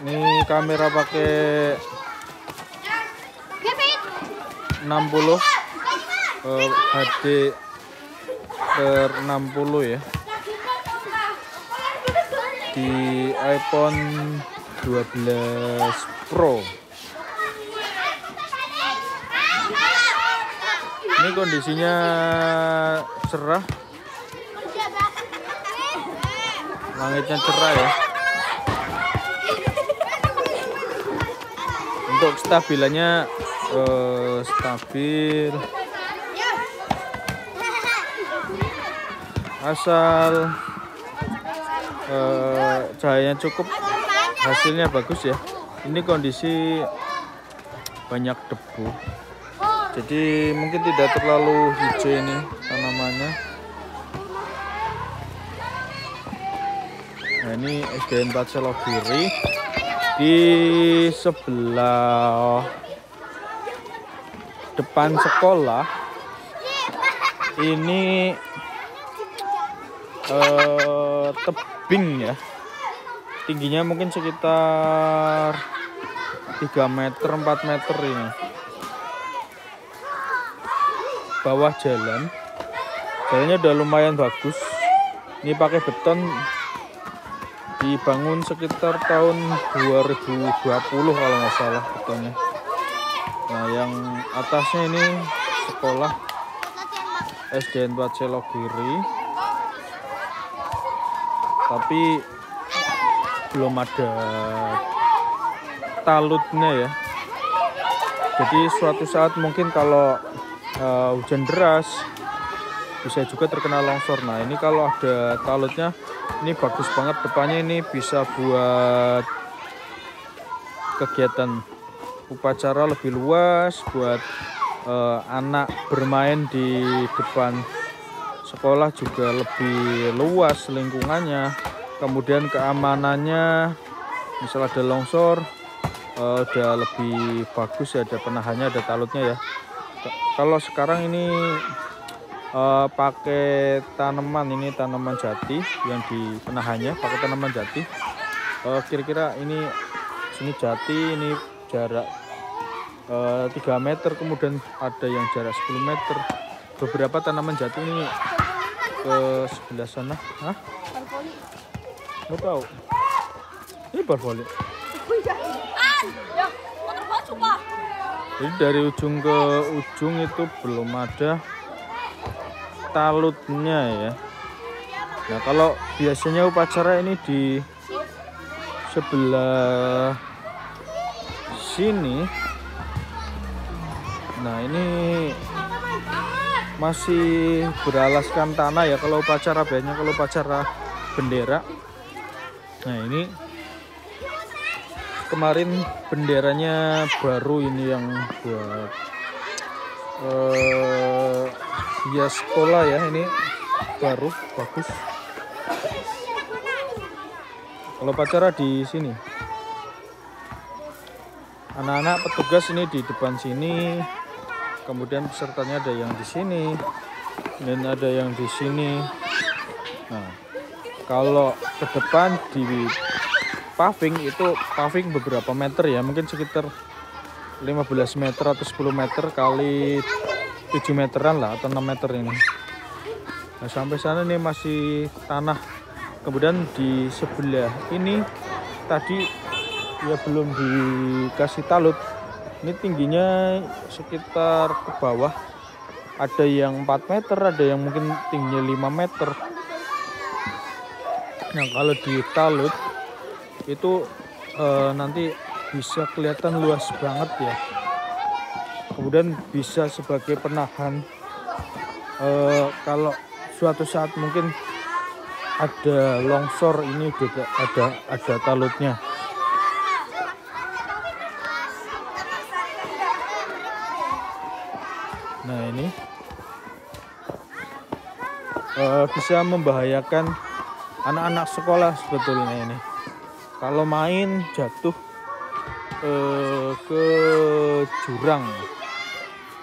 Ini kamera pakai 60 eh, HD per 60 ya. Di iPhone 12 Pro. Ini kondisinya cerah. Langitnya cerah ya untuk stabilannya eh, stabil. Asal eh, cahayanya cukup. Hasilnya bagus ya. Ini kondisi banyak debu. Jadi mungkin tidak terlalu hijau ini tanamannya. Nah ini SDN 4 Selogiri di sebelah depan sekolah. Ini eh, tebing ya. Tingginya mungkin sekitar 3 meter 4 meter ini. Bawah jalan. Jalannya udah lumayan bagus. Ini pakai beton dibangun sekitar tahun 2020 kalau nggak salah betonnya nah yang atasnya ini sekolah SDN 4 Celogiri. Tapi belum ada talutnya ya. Jadi suatu saat mungkin kalau uh, hujan deras bisa juga terkena longsor. Nah ini kalau ada talutnya ini bagus banget. Depannya ini bisa buat kegiatan upacara lebih luas buat uh, anak bermain di depan sekolah juga lebih luas lingkungannya. Kemudian keamanannya misal ada longsor uh, udah lebih bagus ya ada penahannya ada talutnya ya. Kalau sekarang ini uh, pakai tanaman ini tanaman jati yang di penahannya pakai tanaman jati kira-kira uh, ini sini jati ini jarak uh, 3 meter kemudian ada yang jarak 10 meter beberapa tanaman jati ini ke sebelah sana Hah? Lo tahu? Ini barvoli. Jadi dari ujung ke ujung itu belum ada talutnya ya. Nah kalau biasanya upacara ini di sebelah sini. Nah ini masih beralaskan tanah ya kalau upacara biasanya kalau upacara bendera. Nah ini kemarin benderanya baru ini yang buat uh, ya sekolah ya ini. Baru bagus. Kalau pacara di sini. Anak-anak petugas ini di depan sini. Kemudian pesertanya ada yang di sini. Dan ada yang di sini. Nah kalau ke depan di paving itu paving beberapa meter ya. Mungkin sekitar 15 meter atau 10 meter kali 7 meteran lah atau 6 meter ini. Nah sampai sana nih masih tanah. Kemudian di sebelah ini tadi ya belum dikasih talut. Ini tingginya sekitar ke bawah. Ada yang 4 meter ada yang mungkin tingginya 5 meter. Nah kalau di talut itu uh, nanti bisa kelihatan luas banget ya kemudian bisa sebagai penahan uh, kalau suatu saat mungkin ada longsor ini juga ada ada talutnya. Nah ini uh, bisa membahayakan anak-anak sekolah sebetulnya ini. Kalau main jatuh eh, ke jurang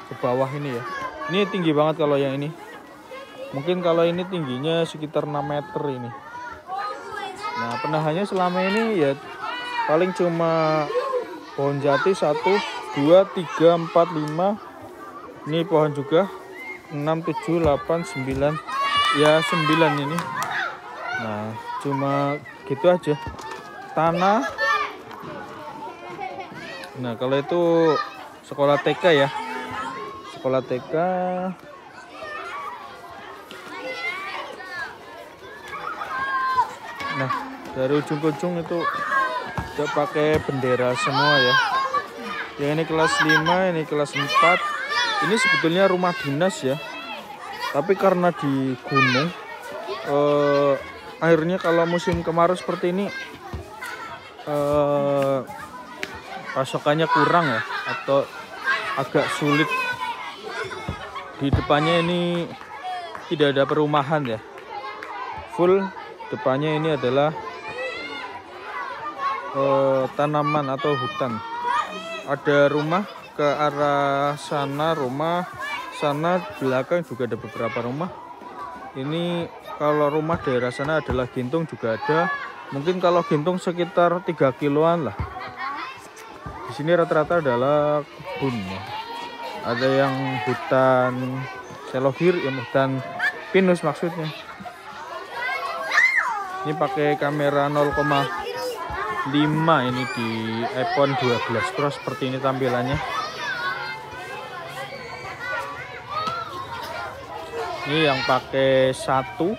ke bawah ini ya. Ini tinggi banget kalau yang ini. Mungkin kalau ini tingginya sekitar 6 meter ini. Nah penahannya selama ini ya paling cuma pohon jati satu dua tiga empat lima. Ini pohon juga 6 7 8 9 ya 9 ini. Nah cuma gitu aja. Tanah. Nah kalau itu sekolah TK ya sekolah TK nah dari ujung ke ujung itu udah pakai bendera semua ya. Yang ini kelas 5 ini kelas 4 ini sebetulnya rumah dinas ya. Tapi karena di gunung eh, akhirnya kalau musim kemarau seperti ini eh, pasokannya kurang ya atau agak sulit di depannya ini tidak ada perumahan ya. Full. Depannya ini adalah eh, tanaman atau hutan. Ada rumah ke arah sana rumah sana belakang juga ada beberapa rumah. Ini kalau rumah daerah sana adalah gintung juga ada. Mungkin kalau gintung sekitar 3 kiloan lah. Di sini rata-rata adalah kebun ya. Ada yang hutan selogir yang hutan pinus maksudnya. Ini pakai kamera 0,5 ini di iPhone 12 Pro seperti ini tampilannya. Ini yang pakai satu.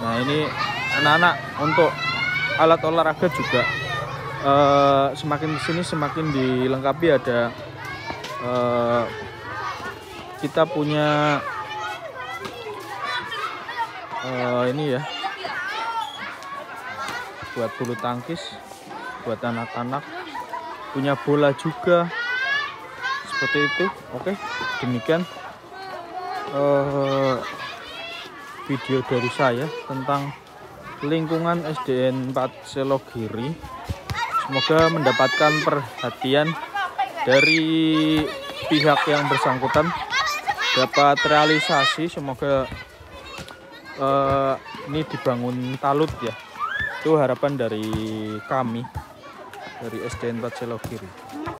Nah ini anak-anak untuk alat olahraga juga uh, semakin sini semakin dilengkapi ada uh, kita punya uh, ini ya. Buat bulu tangkis buat anak-anak punya bola juga. Seperti itu oke demikian uh, video dari saya tentang lingkungan SDN 4 Selogiri semoga mendapatkan perhatian dari pihak yang bersangkutan. Dapat realisasi semoga uh, ini dibangun talut ya. Itu harapan dari kami dari SDN 4 Selogiri